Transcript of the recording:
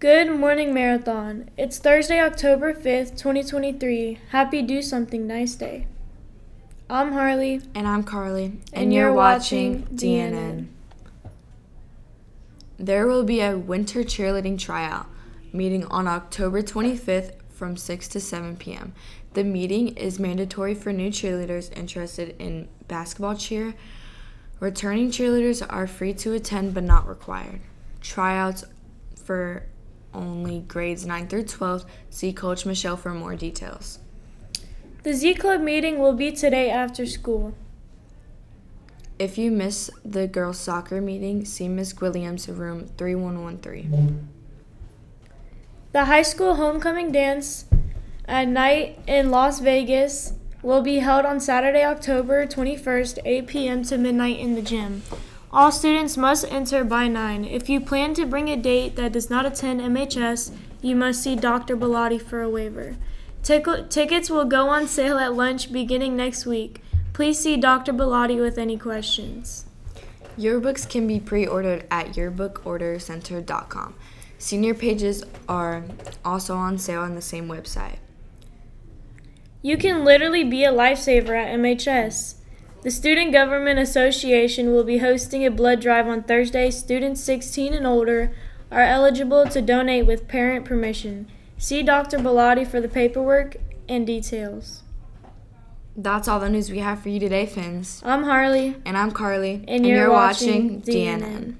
Good morning, Marathon. It's Thursday, October 5th, 2023. Happy Do Something Nice Day. I'm Harlie. And I'm Karlie. And, you're, watching DNN. There will be a winter cheerleading tryout meeting on October 25th from 6 to 7 p.m. The meeting is mandatory for new cheerleaders interested in basketball cheer. Returning cheerleaders are free to attend but not required. Tryouts for only grades 9 through 12. See Coach Michelle for more details. The Z Club meeting will be today after school. If you miss the girls' soccer meeting, see Miss Williams, room 3113. The high school homecoming dance at night in Las Vegas will be held on Saturday, October 21st, 8 p.m. to midnight in the gym. All students must enter by 9. If you plan to bring a date that does not attend MHS, you must see Dr. Bellotti for a waiver. Tick- tickets will go on sale at lunch beginning next week. Please see Dr. Bellotti with any questions. Yearbooks can be pre ordered at yearbookordercenter.com. Senior pages are also on sale on the same website. You can literally be a lifesaver at MHS. The Student Government Association will be hosting a blood drive on Thursday. Students 16 and older are eligible to donate with parent permission. See Dr. Bellotti for the paperwork and details. That's all the news we have for you today, Fins. I'm Harlie. And I'm Karlie. And, you're, watching DNN.